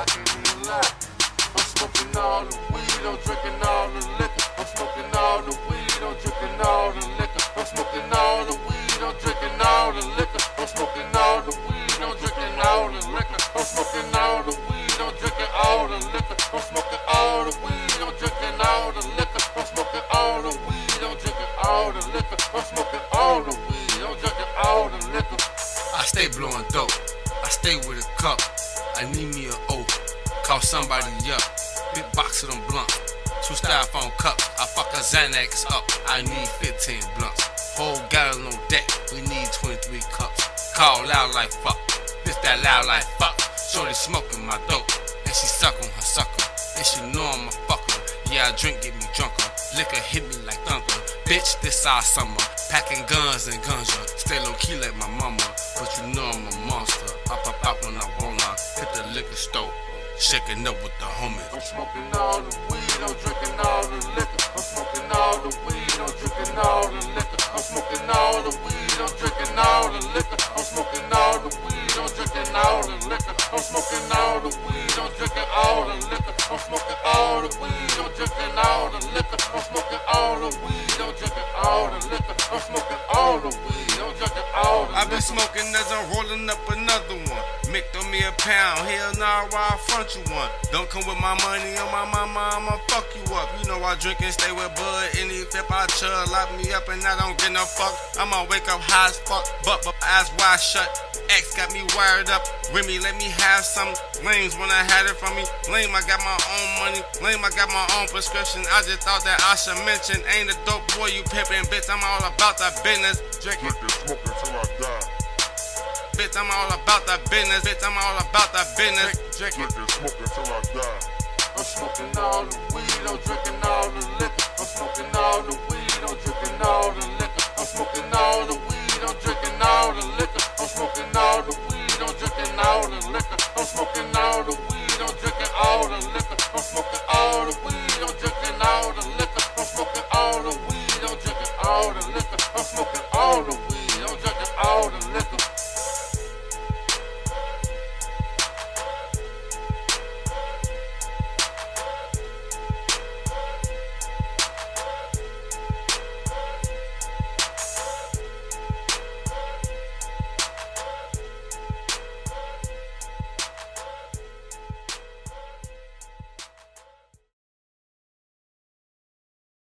I can't even lie. I'm smoking all the weed, I'm drinking all the liquor. I'm smoking all the weed, I'm drinking all the liquor. I'm smoking all the weed, I'm drinking all the liquor. I'm smoking all the weed, I'm drinking all the liquor. I'm smoking all the weed, I'm drinking all the liquor. I'm smoking all the weed, I'm drinking all the liquor. I'm smoking all the weed, I'm drinking all the liquor. I'm smoking all the weed, I'm drinking all the liquor. I stay blowing dope. I stay with a cup. I need me a. Call somebody up. Big box of them blunts. Two styrofoam cups. I fuck a Xanax up. I need 15 blunts. Whole gallon on deck. We need 23 cups. Call loud like fuck. Bitch that loud like fuck. Shorty smoking my dope. And she suck on her sucker. And she know I'm a fucker. Yeah, I drink get me drunker. Liquor hit me like thunder. Bitch, this our summer. Packing guns and ganja. Stay low key like my mama. But you know I'm a monster. I pop out when I wanna. Hit the liquor store. Shaking up with the homies. I'm smoking all the weed, smoking as I'm rolling up another one. Mick throw me a pound, hell nah, why I front you one? Don't come with my money on my mama, I'ma fuck you up. You know I drink and stay with Bud. Any flip I chug, lock me up and I don't get no fuck. I'ma wake up high as fuck, but but eyes wide shut. X got me wired up. Remy let me have some lames when I had it from me. Lame, I got my own money. Lame, I got my own prescription. I just thought that I should mention. Ain't a dope boy, you pimpin', bitch. I'm all about that business. Drinking smoking till I die. Bitch, I'm all about that business. Bitch, I'm all about that business. Drinking, drink smoking till I die. I'm smoking all the weed, I'm drinking all the liquor. I'm smoking